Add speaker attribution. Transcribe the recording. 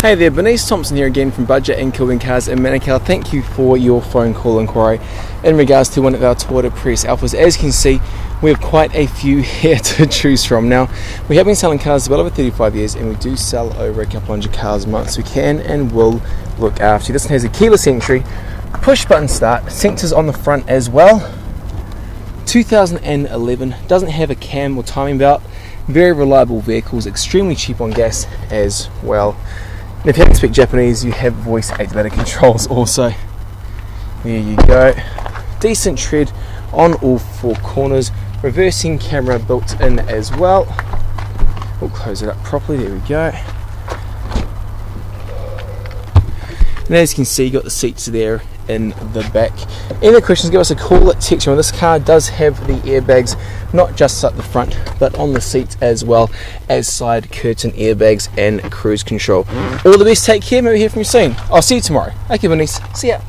Speaker 1: Hey there, Bernice Thompson here again from Budget and Kilburn Cars in Manukau. Thank you for your phone call inquiry in regards to one of our Toyota Prius Alphas. As you can see, we have quite a few here to choose from. Now, we have been selling cars well over 35 years and we do sell over a couple hundred cars a month, so we can and will look after you. This one has a keyless entry, push button start, sensors on the front as well. 2011, doesn't have a cam or timing belt, very reliable vehicles, extremely cheap on gas as well. If you don't speak Japanese, you have voice activated controls also. There you go. Decent tread on all four corners. Reversing camera built in as well. We'll close it up properly. There we go. And as you can see, you got the seats there in the back. Any questions, give us a call at Text This car does have the airbags, not just at the front, but on the seats as well as side curtain airbags and cruise control. All the best, take care, maybe hear from you soon. I'll see you tomorrow. Okay, Bernice. See ya.